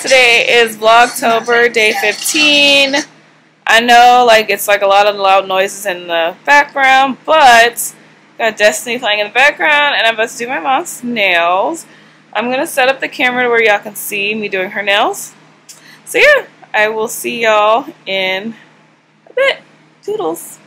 Today is Vlogtober, day 15. I know like it's like a lot of loud noises in the background, but got Destiny playing in the background and I'm about to do my mom's nails. I'm going to set up the camera where y'all can see me doing her nails. So yeah, I will see y'all in a bit. Toodles.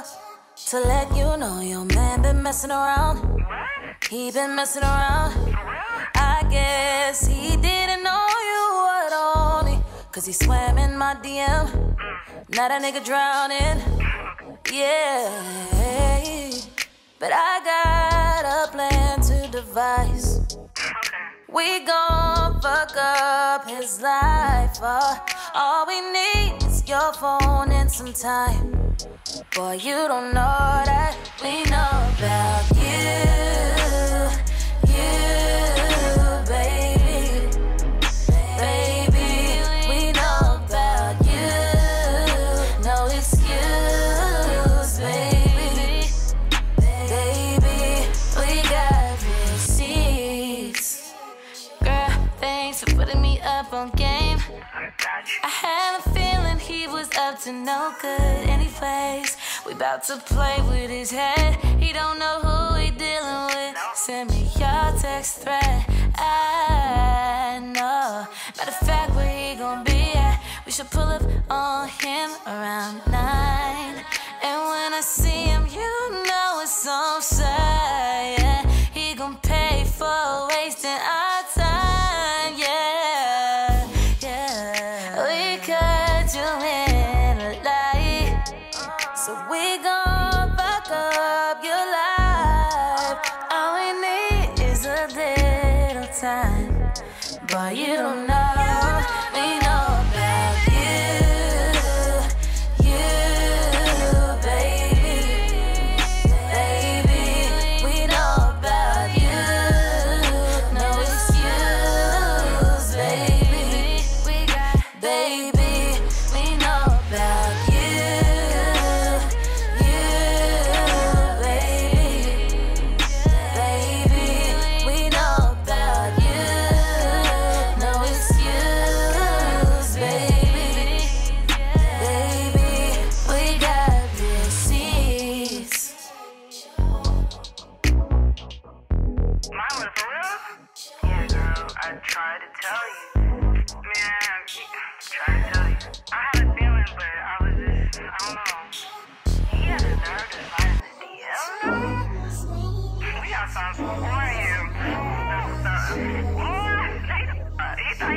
To let you know your man been messing around. He been messing around. I guess he didn't know you were on it. Cause he swam in my DM. Now that nigga drowning. Yeah. But I got a plan to devise. We gon' fuck up his life. Uh, all we need is your phone and some time. Boy, you don't know that we know about you. You, baby. Baby, we know about you. No excuse, baby. Baby, we got receipts. Girl, thanks for putting me up on game. I had a feeling he was up to no good. About to play with his head. He don't know who he dealing with. Send me your text thread. I know. Matter of fact, where he gon' be at? We should pull up on him around nine. And when I see him, you know it's on sight. Yeah. He gon' pay for wasting I tried to tell you. Man, tried to tell you. I had a feeling, but I was just, I don't know.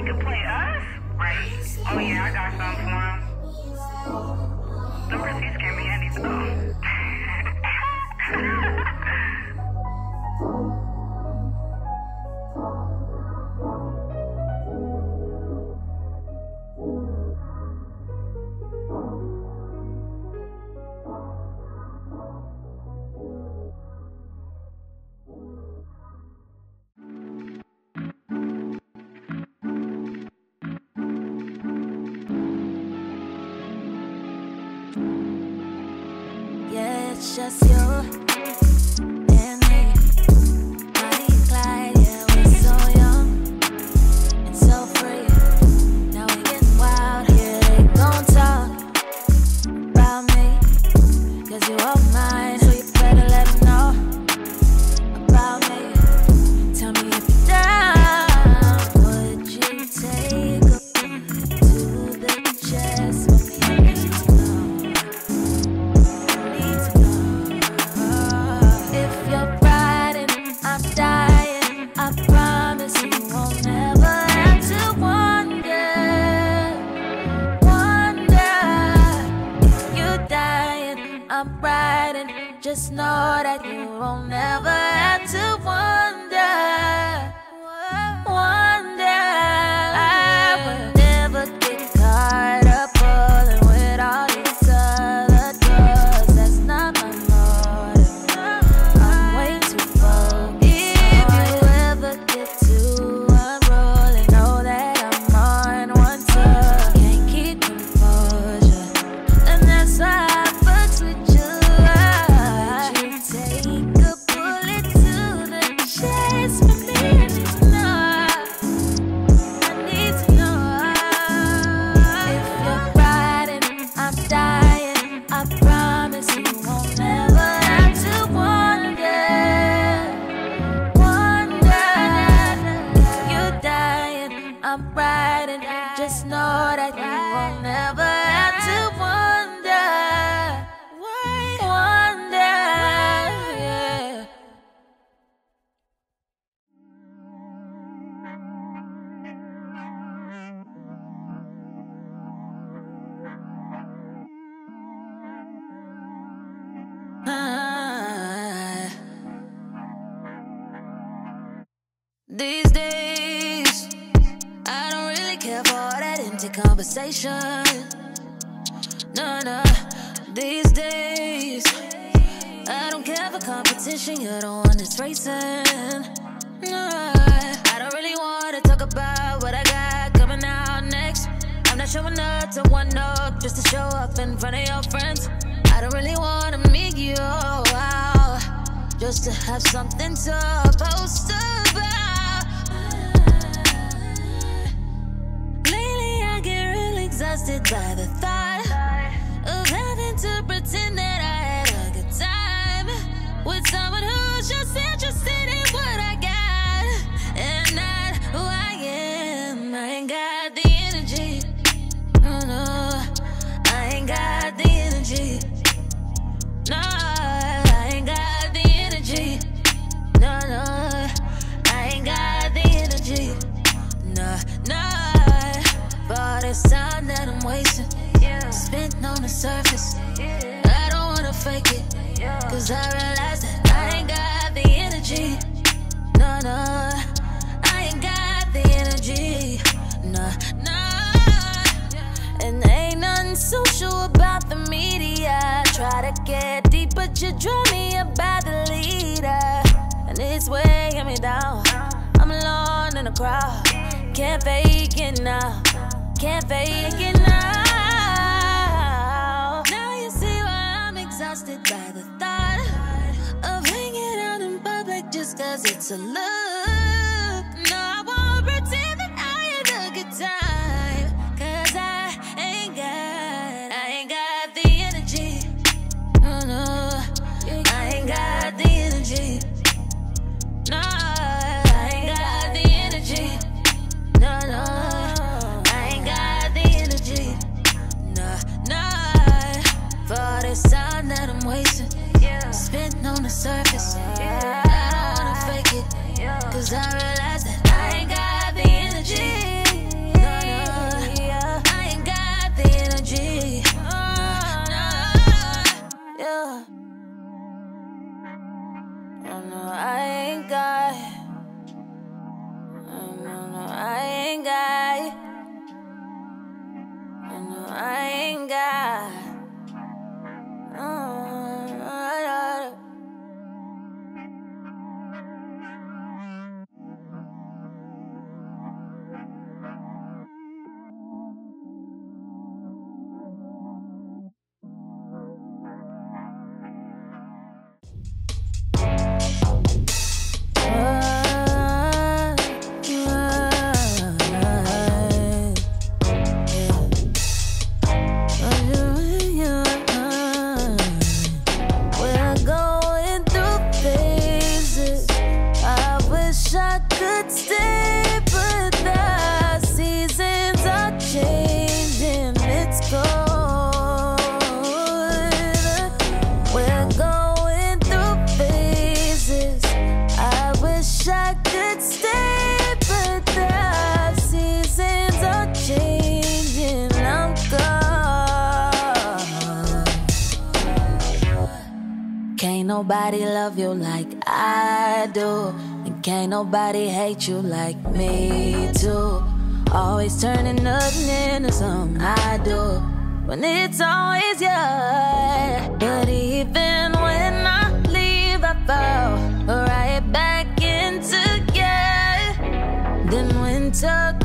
Could play us? Right. Oh, yeah, I got something for him. The receipts came in handy. Um, just you that you won't never have to wonder. Conversation. No, no, these days. I don't care for competition, you're the one that's racing. No, I don't really wanna talk about what I got coming out next. I'm not showing up to one up just to show up in front of your friends. I don't really wanna meet you out just to have something to post about. Exhausted by the thought of having to pretend that I for this time that I'm wasting. Spent on the surface. I don't wanna fake it. Cause I realize that I ain't got the energy. No, no, I ain't got the energy. No, no. And ain't nothing social about the media. Try to get deep, but you draw me about the leader. And it's weighing me down. I'm alone in the crowd. Can't fake it now. Can't fake it now. Now you see why I'm exhausted by the thought of hanging out in public just cause it's a look. Cause nobody love you like I do. And can't nobody hate you like me too. Always turning nothing into something I do. When it's always you. But even when I leave, I fall right back into you. Then winter